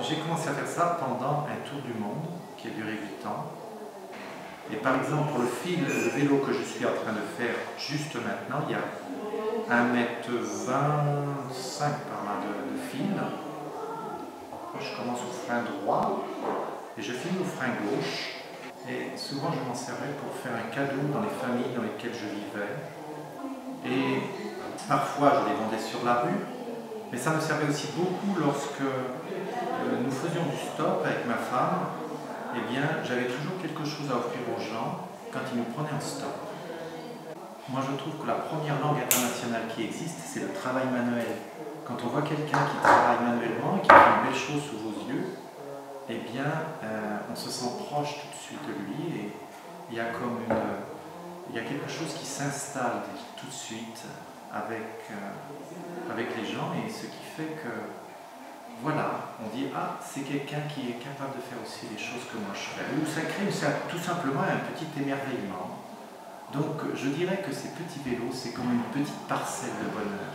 J'ai commencé à faire ça pendant un tour du monde qui a duré 8 ans. Et par exemple, pour le fil, le vélo que je suis en train de faire juste maintenant, il y a 1m25 par de, fil. Je commence au frein droit et je finis au frein gauche. Et souvent, je m'en servais pour faire un cadeau dans les familles dans lesquelles je vivais. Et parfois, je les vendais sur la rue, mais ça me servait aussi beaucoup lorsque nous faisions du stop avec ma femme. Eh bien, j'avais toujours quelque chose à offrir aux gens quand ils nous prenaient en stop. Moi, je trouve que la première langue internationale qui existe, c'est le travail manuel. Quand on voit quelqu'un qui travaille manuellement et qui fait une belle chose sous vos yeux, eh bien, euh, on se sent proche tout de suite de lui et il y a comme une, il y a quelque chose qui s'installe tout de suite avec, euh, avec les gens et ce qui fait que, voilà, on dit, ah, c'est quelqu'un qui est capable de faire aussi les choses que moi je fais. Ou ça crée tout simplement un petit émerveillement. Donc je dirais que ces petits vélos, c'est comme une petite parcelle de bonheur.